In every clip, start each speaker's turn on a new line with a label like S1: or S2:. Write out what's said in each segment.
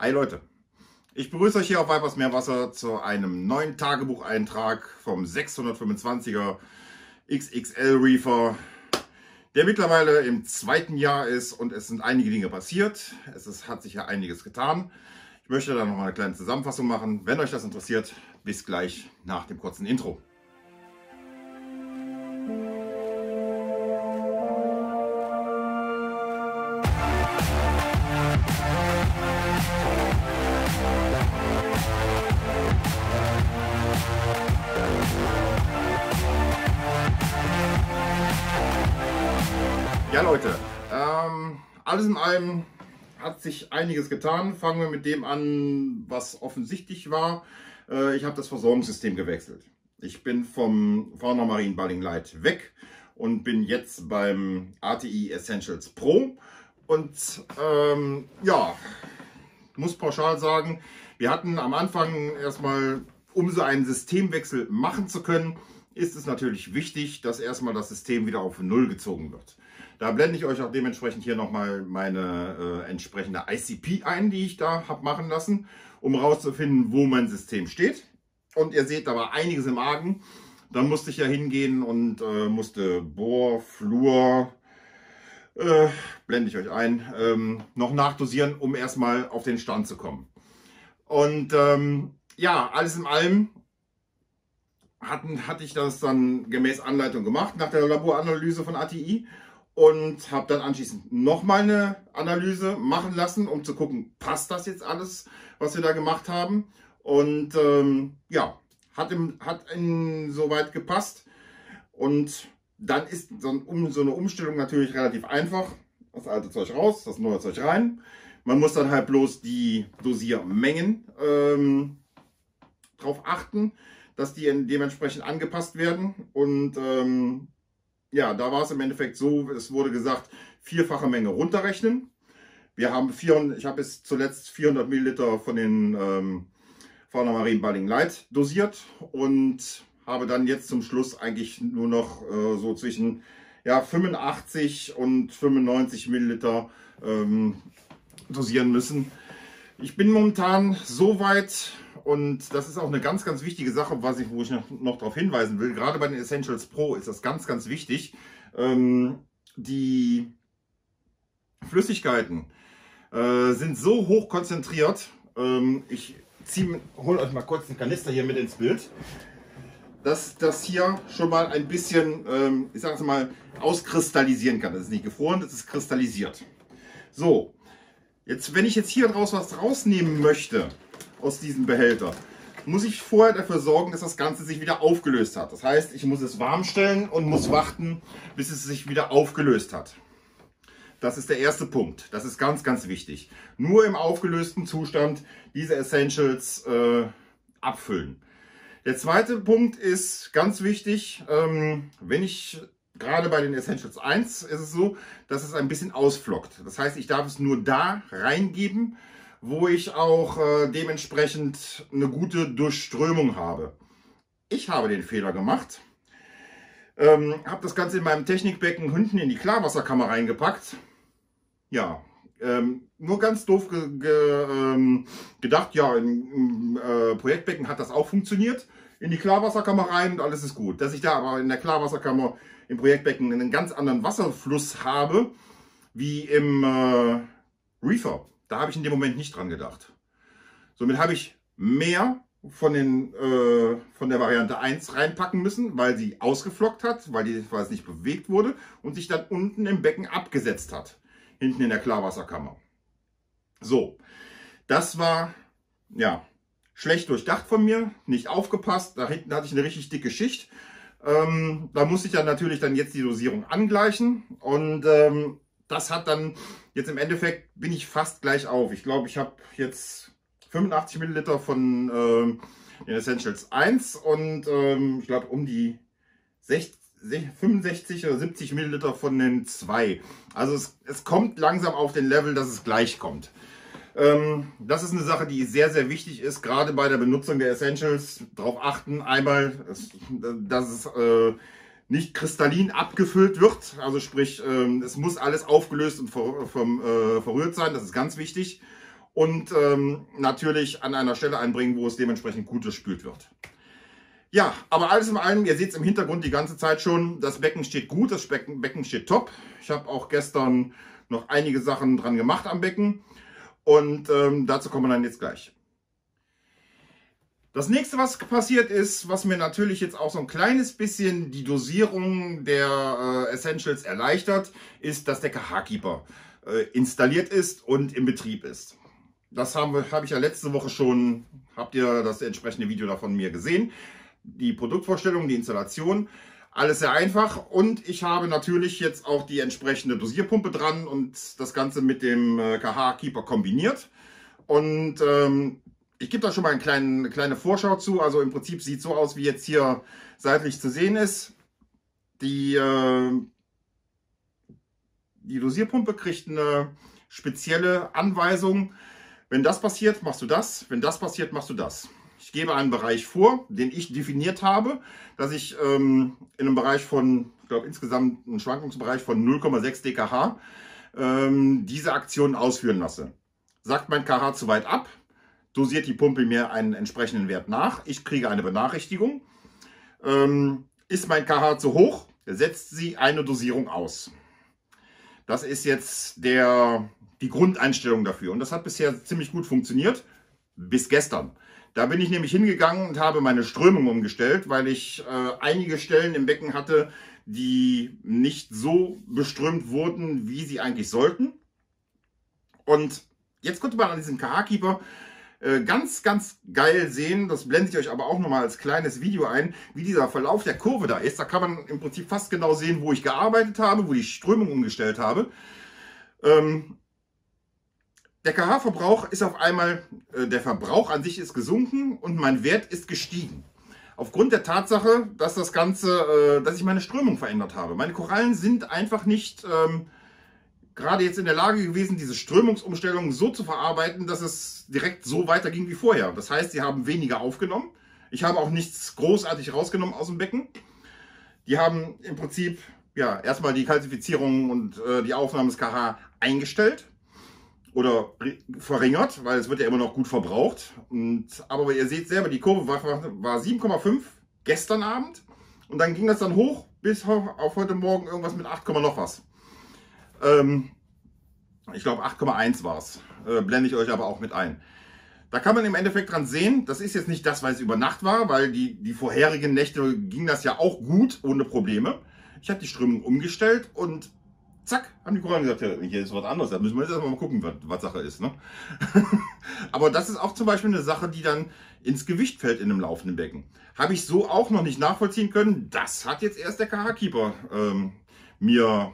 S1: Hi Leute, ich begrüße euch hier auf Weipers Meerwasser zu einem neuen Tagebucheintrag vom 625er XXL Reefer, der mittlerweile im zweiten Jahr ist und es sind einige Dinge passiert. Es ist, hat sich ja einiges getan. Ich möchte da noch mal eine kleine Zusammenfassung machen. Wenn euch das interessiert, bis gleich nach dem kurzen Intro. Ja Leute, ähm, alles in allem hat sich einiges getan. Fangen wir mit dem an, was offensichtlich war. Äh, ich habe das Versorgungssystem gewechselt. Ich bin vom Fauna Marine Balling Light weg und bin jetzt beim ATI Essentials Pro. Und ähm, ja, muss pauschal sagen, wir hatten am Anfang erstmal, um so einen Systemwechsel machen zu können, ist es natürlich wichtig, dass erstmal das System wieder auf Null gezogen wird. Da blende ich euch auch dementsprechend hier nochmal meine äh, entsprechende ICP ein, die ich da habe machen lassen, um herauszufinden, wo mein System steht. Und ihr seht, da war einiges im Argen. Dann musste ich ja hingehen und äh, musste Bohr, Flur, äh, blende ich euch ein, ähm, noch nachdosieren, um erstmal auf den Stand zu kommen. Und ähm, ja, alles in allem hatten, hatte ich das dann gemäß Anleitung gemacht, nach der Laboranalyse von ATI und habe dann anschließend nochmal eine Analyse machen lassen, um zu gucken, passt das jetzt alles, was wir da gemacht haben. Und ähm, ja, hat, im, hat insoweit gepasst. Und dann ist so, um, so eine Umstellung natürlich relativ einfach. Das alte Zeug raus, das neue Zeug rein. Man muss dann halt bloß die Dosiermengen ähm, darauf achten, dass die dementsprechend angepasst werden. Und ähm, ja, da war es im Endeffekt so, es wurde gesagt, vierfache Menge runterrechnen. Wir haben 400, ich habe bis zuletzt 400 Milliliter von den ähm, Fauna Marine Balling Light dosiert und habe dann jetzt zum Schluss eigentlich nur noch äh, so zwischen ja, 85 und 95 Milliliter ähm, dosieren müssen. Ich bin momentan so weit und das ist auch eine ganz, ganz wichtige Sache, was ich, wo ich noch, noch darauf hinweisen will. Gerade bei den Essentials Pro ist das ganz, ganz wichtig. Ähm, die Flüssigkeiten äh, sind so hoch konzentriert. Ähm, ich hole euch mal kurz den Kanister hier mit ins Bild. Dass das hier schon mal ein bisschen, ähm, ich sage es mal, auskristallisieren kann. Das ist nicht gefroren, das ist kristallisiert. So, jetzt, wenn ich jetzt hier draus was rausnehmen möchte, aus diesem Behälter, muss ich vorher dafür sorgen, dass das Ganze sich wieder aufgelöst hat. Das heißt, ich muss es warm stellen und muss warten, bis es sich wieder aufgelöst hat. Das ist der erste Punkt. Das ist ganz, ganz wichtig. Nur im aufgelösten Zustand diese Essentials äh, abfüllen. Der zweite Punkt ist ganz wichtig, ähm, wenn ich gerade bei den Essentials 1 ist es so, dass es ein bisschen ausflockt. Das heißt, ich darf es nur da reingeben, wo ich auch äh, dementsprechend eine gute Durchströmung habe. Ich habe den Fehler gemacht, ähm, habe das Ganze in meinem Technikbecken hinten in die Klarwasserkammer reingepackt. Ja, ähm, nur ganz doof ge ge ähm, gedacht, ja, im, äh, Projektbecken hat das auch funktioniert. In die Klarwasserkammer rein und alles ist gut. Dass ich da aber in der Klarwasserkammer im Projektbecken einen ganz anderen Wasserfluss habe, wie im äh, Reefer. Da habe ich in dem Moment nicht dran gedacht. Somit habe ich mehr von, den, äh, von der Variante 1 reinpacken müssen, weil sie ausgeflockt hat, weil, die, weil es nicht bewegt wurde und sich dann unten im Becken abgesetzt hat. Hinten in der Klarwasserkammer. So, das war ja schlecht durchdacht von mir, nicht aufgepasst. Da hinten hatte ich eine richtig dicke Schicht. Ähm, da muss ich dann natürlich dann jetzt die Dosierung angleichen und ähm, das hat dann jetzt im Endeffekt bin ich fast gleich auf. Ich glaube, ich habe jetzt 85 Milliliter von äh, den Essentials 1 und ähm, ich glaube um die 60, 65 oder 70 Milliliter von den 2. Also es, es kommt langsam auf den Level, dass es gleich kommt. Ähm, das ist eine Sache, die sehr, sehr wichtig ist, gerade bei der Benutzung der Essentials. Darauf achten, einmal, dass es äh, nicht kristallin abgefüllt wird. Also sprich, ähm, es muss alles aufgelöst und ver, vom, äh, verrührt sein. Das ist ganz wichtig. und ähm, natürlich an einer Stelle einbringen, wo es dementsprechend gut gespült wird. Ja, aber alles in allem, ihr seht es im Hintergrund die ganze Zeit schon, das Becken steht gut, das Becken, Becken steht top. Ich habe auch gestern noch einige Sachen dran gemacht am Becken und ähm, dazu kommen wir dann jetzt gleich. Das nächste, was passiert ist, was mir natürlich jetzt auch so ein kleines bisschen die Dosierung der äh, Essentials erleichtert, ist, dass der KH-Keeper äh, installiert ist und im Betrieb ist. Das habe hab ich ja letzte Woche schon, habt ihr das entsprechende Video davon mir gesehen. Die Produktvorstellung, die Installation, alles sehr einfach. Und ich habe natürlich jetzt auch die entsprechende Dosierpumpe dran und das Ganze mit dem KH-Keeper kombiniert. Und ähm, ich gebe da schon mal eine kleine, eine kleine Vorschau zu. Also im Prinzip sieht so aus, wie jetzt hier seitlich zu sehen ist. Die, äh, die Dosierpumpe kriegt eine spezielle Anweisung, wenn das passiert, machst du das. Wenn das passiert, machst du das. Ich gebe einen Bereich vor, den ich definiert habe, dass ich ähm, in einem Bereich von, ich glaube insgesamt einen Schwankungsbereich von 0,6 dkh ähm, diese Aktion ausführen lasse. Sagt mein kH zu weit ab, dosiert die Pumpe mir einen entsprechenden Wert nach. Ich kriege eine Benachrichtigung. Ähm, ist mein kH zu hoch, setzt sie eine Dosierung aus. Das ist jetzt der die Grundeinstellung dafür. Und das hat bisher ziemlich gut funktioniert, bis gestern. Da bin ich nämlich hingegangen und habe meine Strömung umgestellt, weil ich äh, einige Stellen im Becken hatte, die nicht so beströmt wurden, wie sie eigentlich sollten. Und jetzt konnte man an diesem KH-Keeper ganz, ganz geil sehen, das blende ich euch aber auch nochmal als kleines Video ein, wie dieser Verlauf der Kurve da ist. Da kann man im Prinzip fast genau sehen, wo ich gearbeitet habe, wo die Strömung umgestellt habe. Ähm, der KH-Verbrauch ist auf einmal, äh, der Verbrauch an sich ist gesunken und mein Wert ist gestiegen. Aufgrund der Tatsache, dass das Ganze, äh, dass ich meine Strömung verändert habe. Meine Korallen sind einfach nicht ähm, gerade jetzt in der Lage gewesen, diese Strömungsumstellung so zu verarbeiten, dass es direkt so weiterging wie vorher. Das heißt, sie haben weniger aufgenommen. Ich habe auch nichts großartig rausgenommen aus dem Becken. Die haben im Prinzip ja erstmal die Kalzifizierung und äh, die Aufnahme des KH eingestellt oder verringert, weil es wird ja immer noch gut verbraucht. Und, aber ihr seht selber, die Kurve war, war 7,5 gestern Abend und dann ging das dann hoch bis auf heute Morgen irgendwas mit 8, noch was. Ähm, ich glaube 8,1 war es. Äh, blende ich euch aber auch mit ein. Da kann man im Endeffekt dran sehen, das ist jetzt nicht das, weil es über Nacht war, weil die, die vorherigen Nächte ging das ja auch gut, ohne Probleme. Ich habe die Strömung umgestellt und zack, haben die Korallen gesagt, hier ist was anderes, da müssen wir jetzt erstmal mal gucken, was, was Sache ist. Ne? Aber das ist auch zum Beispiel eine Sache, die dann ins Gewicht fällt in einem laufenden Becken. Habe ich so auch noch nicht nachvollziehen können. Das hat jetzt erst der KH-Keeper ähm, mir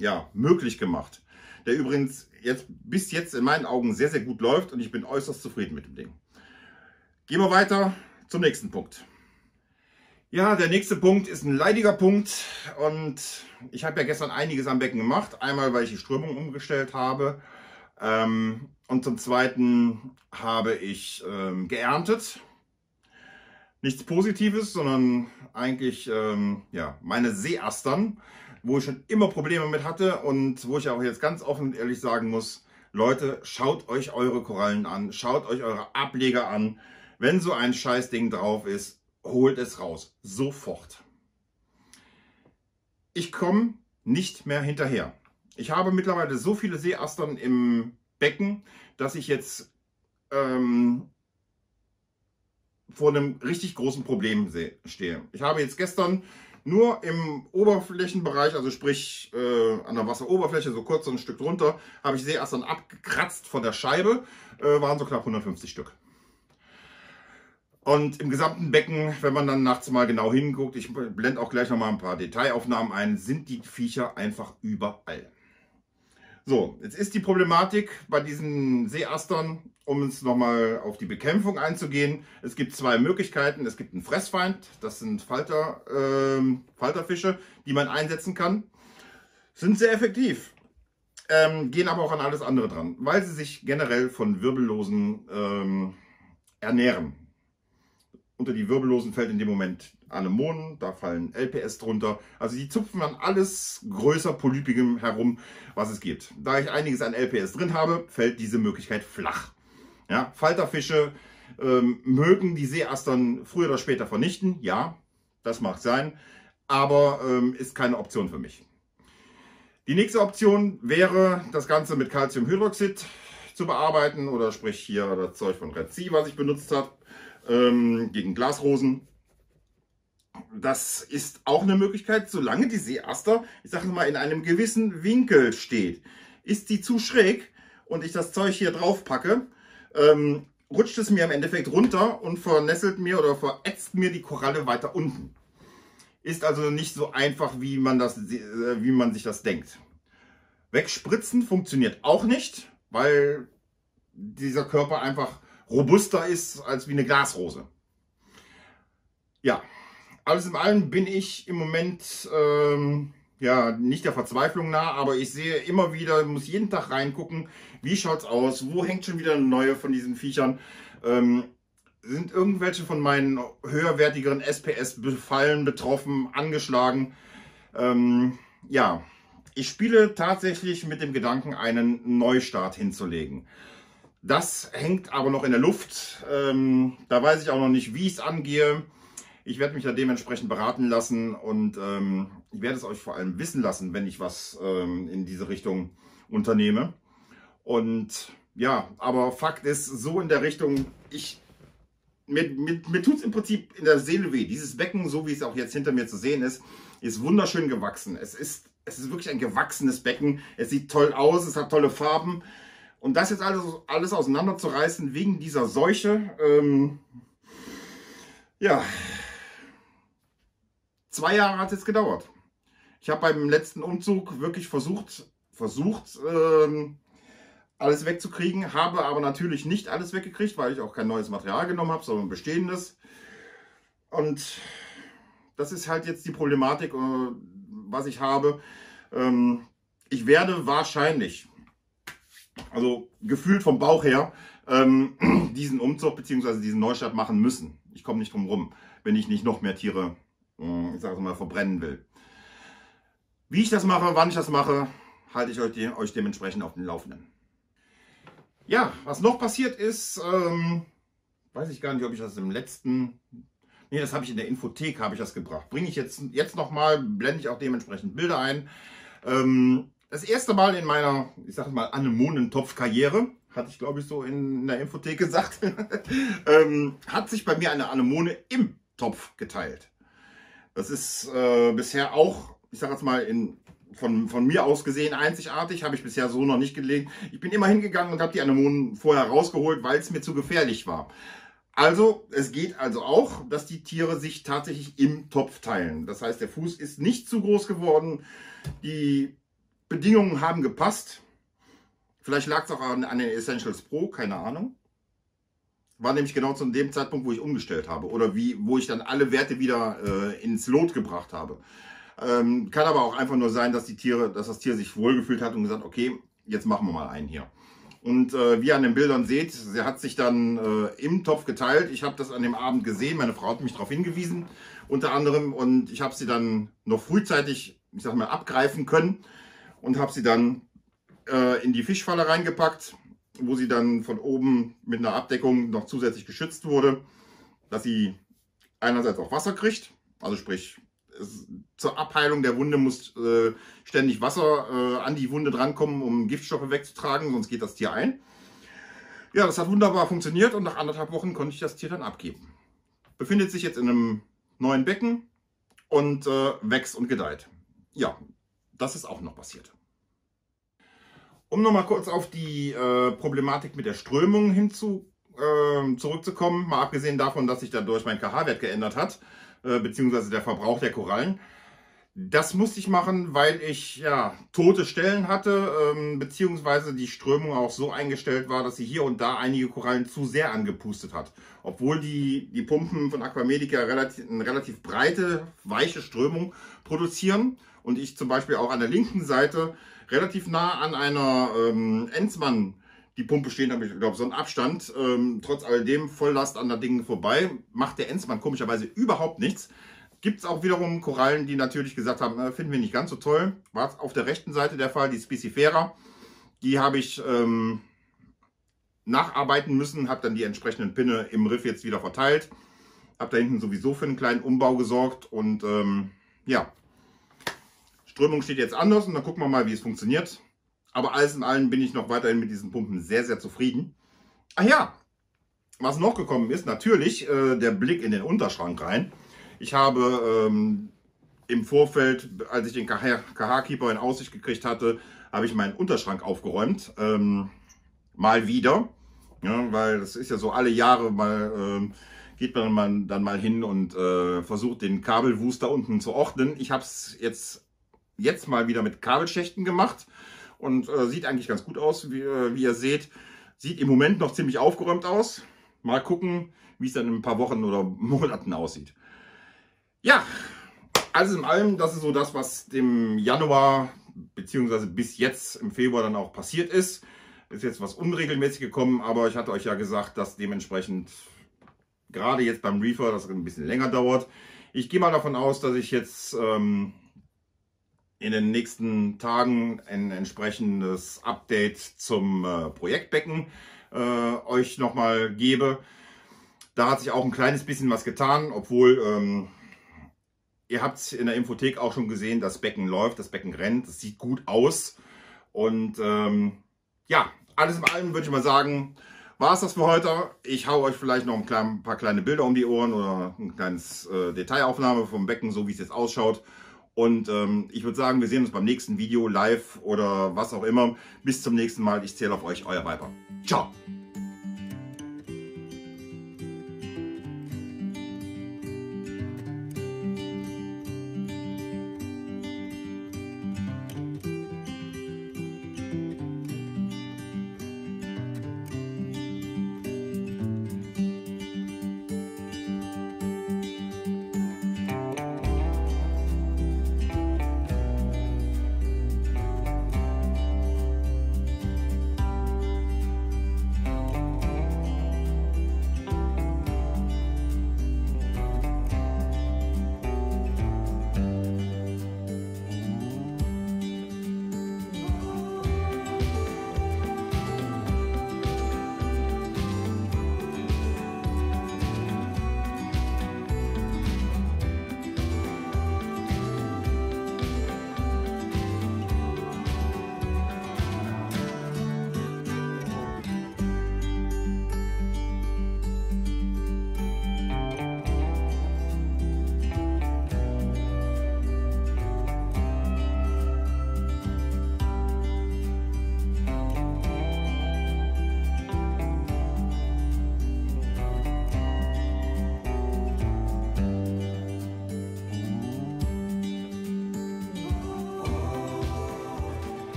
S1: ja, möglich gemacht. Der übrigens jetzt bis jetzt in meinen Augen sehr, sehr gut läuft und ich bin äußerst zufrieden mit dem Ding. Gehen wir weiter zum nächsten Punkt. Ja, der nächste Punkt ist ein leidiger Punkt und ich habe ja gestern einiges am Becken gemacht. Einmal, weil ich die Strömung umgestellt habe ähm, und zum Zweiten habe ich ähm, geerntet. Nichts Positives, sondern eigentlich ähm, ja, meine Seeastern, wo ich schon immer Probleme mit hatte und wo ich auch jetzt ganz offen und ehrlich sagen muss, Leute, schaut euch eure Korallen an, schaut euch eure Ableger an. Wenn so ein Scheißding drauf ist, holt es raus. Sofort. Ich komme nicht mehr hinterher. Ich habe mittlerweile so viele Seeastern im Becken, dass ich jetzt ähm, vor einem richtig großen Problem stehe. Ich habe jetzt gestern nur im Oberflächenbereich, also sprich äh, an der Wasseroberfläche, so kurz so ein Stück drunter, habe ich Seeastern abgekratzt von der Scheibe, äh, waren so knapp 150 Stück. Und im gesamten Becken, wenn man dann nachts mal genau hinguckt, ich blende auch gleich nochmal ein paar Detailaufnahmen ein, sind die Viecher einfach überall. So, jetzt ist die Problematik bei diesen Seeastern, um uns nochmal auf die Bekämpfung einzugehen. Es gibt zwei Möglichkeiten. Es gibt einen Fressfeind, das sind Falter, äh, Falterfische, die man einsetzen kann. Sind sehr effektiv, ähm, gehen aber auch an alles andere dran, weil sie sich generell von Wirbellosen ähm, ernähren. Unter die Wirbellosen fällt in dem Moment Anemonen, da fallen LPS drunter. Also die zupfen an alles größer Polypigem herum, was es gibt. Da ich einiges an LPS drin habe, fällt diese Möglichkeit flach. Ja, Falterfische ähm, mögen die Seeastern früher oder später vernichten. Ja, das mag sein, aber ähm, ist keine Option für mich. Die nächste Option wäre, das Ganze mit Calciumhydroxid zu bearbeiten oder sprich hier das Zeug von Red was ich benutzt habe, ähm, gegen Glasrosen. Das ist auch eine Möglichkeit, solange die Seeaster, ich sage mal, in einem gewissen Winkel steht. Ist die zu schräg und ich das Zeug hier drauf packe, ähm, rutscht es mir im Endeffekt runter und vernässelt mir oder verätzt mir die Koralle weiter unten. Ist also nicht so einfach, wie man, das, äh, wie man sich das denkt. Wegspritzen funktioniert auch nicht, weil dieser Körper einfach robuster ist als wie eine Glasrose. Ja, alles in allem bin ich im Moment ähm, ja nicht der Verzweiflung nah, aber ich sehe immer wieder, muss jeden Tag reingucken, wie schaut's aus, wo hängt schon wieder eine neue von diesen Viechern. Ähm, sind irgendwelche von meinen höherwertigeren SPS befallen, betroffen, angeschlagen? Ähm, ja, ich spiele tatsächlich mit dem Gedanken, einen Neustart hinzulegen. Das hängt aber noch in der Luft. Ähm, da weiß ich auch noch nicht, wie ich es angehe. Ich werde mich da dementsprechend beraten lassen und ähm, ich werde es euch vor allem wissen lassen, wenn ich was ähm, in diese Richtung unternehme. Und ja, aber Fakt ist, so in der Richtung, ich mir, mir, mir tut es im Prinzip in der Seele weh. Dieses Becken, so wie es auch jetzt hinter mir zu sehen ist, ist wunderschön gewachsen. Es ist, es ist wirklich ein gewachsenes Becken. Es sieht toll aus, es hat tolle Farben. Und das jetzt alles, alles auseinanderzureißen wegen dieser Seuche, ähm, ja, zwei Jahre hat es jetzt gedauert. Ich habe beim letzten Umzug wirklich versucht, versucht, ähm, alles wegzukriegen, habe aber natürlich nicht alles weggekriegt, weil ich auch kein neues Material genommen habe, sondern bestehendes. Und das ist halt jetzt die Problematik, äh, was ich habe. Ähm, ich werde wahrscheinlich, also gefühlt vom Bauch her, ähm, diesen Umzug bzw. diesen Neustart machen müssen. Ich komme nicht drum rum, wenn ich nicht noch mehr Tiere, äh, ich sage mal, verbrennen will. Wie ich das mache, wann ich das mache, halte ich euch, de euch dementsprechend auf den Laufenden. Ja, was noch passiert ist, ähm, weiß ich gar nicht, ob ich das im letzten, nee, das habe ich in der Infothek, habe ich das gebracht. Bringe ich jetzt, jetzt nochmal, blende ich auch dementsprechend Bilder ein. Ähm, das erste Mal in meiner, ich sage mal, Anemonentopf-Karriere, hatte ich glaube ich so in, der Infothek gesagt, ähm, hat sich bei mir eine Anemone im Topf geteilt. Das ist äh, bisher auch, ich sage jetzt mal, in von, von mir aus gesehen einzigartig, habe ich bisher so noch nicht gelegt. Ich bin immer hingegangen und habe die Anemonen vorher rausgeholt, weil es mir zu gefährlich war. Also, es geht also auch, dass die Tiere sich tatsächlich im Topf teilen. Das heißt, der Fuß ist nicht zu groß geworden. Die Bedingungen haben gepasst. Vielleicht lag es auch an, an den Essentials Pro, keine Ahnung. War nämlich genau zu dem Zeitpunkt, wo ich umgestellt habe. Oder wie, wo ich dann alle Werte wieder äh, ins Lot gebracht habe. Ähm, kann aber auch einfach nur sein, dass die Tiere, dass das Tier sich wohlgefühlt hat und gesagt, okay, jetzt machen wir mal einen hier. Und äh, wie ihr an den Bildern seht, sie hat sich dann äh, im Topf geteilt. Ich habe das an dem Abend gesehen. Meine Frau hat mich darauf hingewiesen, unter anderem. Und ich habe sie dann noch frühzeitig, ich sag mal, abgreifen können und habe sie dann äh, in die Fischfalle reingepackt, wo sie dann von oben mit einer Abdeckung noch zusätzlich geschützt wurde, dass sie einerseits auch Wasser kriegt, also sprich zur Abheilung der Wunde muss äh, ständig Wasser äh, an die Wunde drankommen, um Giftstoffe wegzutragen, sonst geht das Tier ein. Ja, das hat wunderbar funktioniert und nach anderthalb Wochen konnte ich das Tier dann abgeben. Befindet sich jetzt in einem neuen Becken und äh, wächst und gedeiht. Ja, das ist auch noch passiert. Um nochmal kurz auf die äh, Problematik mit der Strömung hinzu äh, zurückzukommen, mal abgesehen davon, dass sich dadurch mein KH-Wert geändert hat, äh, beziehungsweise der Verbrauch der Korallen. Das musste ich machen, weil ich ja tote Stellen hatte, ähm, beziehungsweise die Strömung auch so eingestellt war, dass sie hier und da einige Korallen zu sehr angepustet hat. Obwohl die, die Pumpen von Aquamedica relativ, eine relativ breite, weiche Strömung produzieren und ich zum Beispiel auch an der linken Seite relativ nah an einer ähm, Enzmann die Pumpe stehen, habe ich glaube so einen Abstand. Ähm, trotz alledem Volllast an der Dinge vorbei. Macht der Enzmann komischerweise überhaupt nichts. Gibt es auch wiederum Korallen, die natürlich gesagt haben, äh, finden wir nicht ganz so toll. War auf der rechten Seite der Fall, die Spicifera. Die habe ich ähm, nacharbeiten müssen. Habe dann die entsprechenden Pinne im Riff jetzt wieder verteilt. Habe da hinten sowieso für einen kleinen Umbau gesorgt und ähm, ja, Strömung steht jetzt anders und dann gucken wir mal, wie es funktioniert. Aber alles in allem bin ich noch weiterhin mit diesen Pumpen sehr, sehr zufrieden. Ach ja, was noch gekommen ist, natürlich äh, der Blick in den Unterschrank rein. Ich habe ähm, im Vorfeld, als ich den KH-Keeper in Aussicht gekriegt hatte, habe ich meinen Unterschrank aufgeräumt. Ähm, mal wieder. Ja, weil das ist ja so alle Jahre mal, ähm, geht man dann mal hin und äh, versucht den Kabelwust da unten zu ordnen. Ich habe es jetzt, jetzt mal wieder mit Kabelschächten gemacht und äh, sieht eigentlich ganz gut aus, wie, äh, wie ihr seht. Sieht im Moment noch ziemlich aufgeräumt aus. Mal gucken, wie es dann in ein paar Wochen oder Monaten aussieht. Ja, alles in allem, das ist so das, was dem Januar beziehungsweise bis jetzt im Februar dann auch passiert ist. Ist jetzt was unregelmäßig gekommen, aber ich hatte euch ja gesagt, dass dementsprechend gerade jetzt beim Reefer das ein bisschen länger dauert. Ich gehe mal davon aus, dass ich jetzt ähm, in den nächsten Tagen ein entsprechendes Update zum äh, Projektbecken äh, euch nochmal gebe. Da hat sich auch ein kleines bisschen was getan, obwohl ähm, ihr habt in der Infothek auch schon gesehen, das Becken läuft, das Becken rennt, das sieht gut aus. Und ähm, ja, alles in allem würde ich mal sagen, war es das für heute. Ich hau euch vielleicht noch ein, klein, ein, paar kleine Bilder um die Ohren oder ein kleines äh, Detailaufnahme vom Becken, so wie es jetzt ausschaut. Und ähm, ich würde sagen, wir sehen uns beim nächsten Video live oder was auch immer. Bis zum nächsten Mal. Ich zähle auf euch, euer Viper. Ciao.